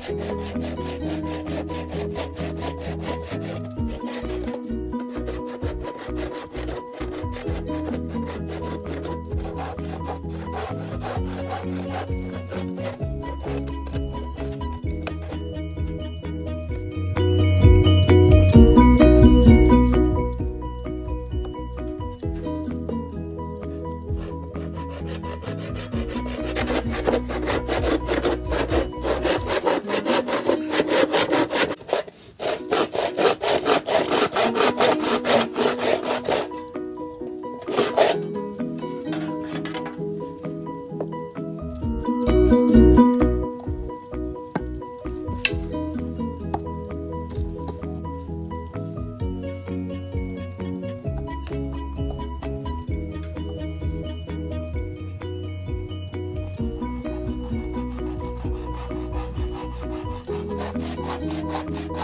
フフフ。You